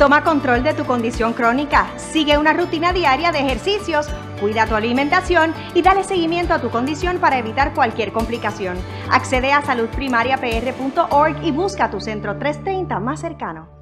Toma control de tu condición crónica, sigue una rutina diaria de ejercicios, cuida tu alimentación y dale seguimiento a tu condición para evitar cualquier complicación. Accede a saludprimariapr.org y busca tu centro 330 más cercano.